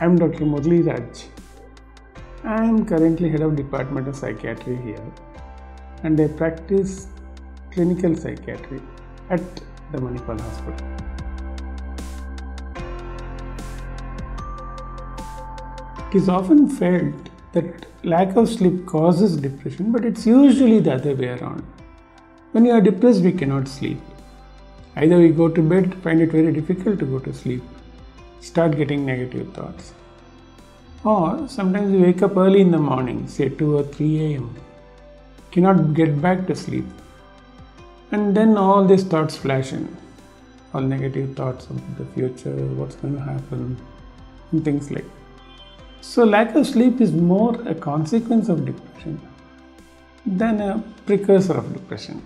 I'm Dr. Murali Raj. I'm currently head of Department of Psychiatry here and I practice clinical psychiatry at the Manipal Hospital. It is often felt that lack of sleep causes depression, but it's usually the other way around. When you are depressed, we cannot sleep. Either we go to bed, find it very difficult to go to sleep, start getting negative thoughts. Or sometimes you wake up early in the morning, say 2 or 3 am, cannot get back to sleep. And then all these thoughts flash in. All negative thoughts about the future, what's going to happen, and things like that. So, lack of sleep is more a consequence of depression than a precursor of depression.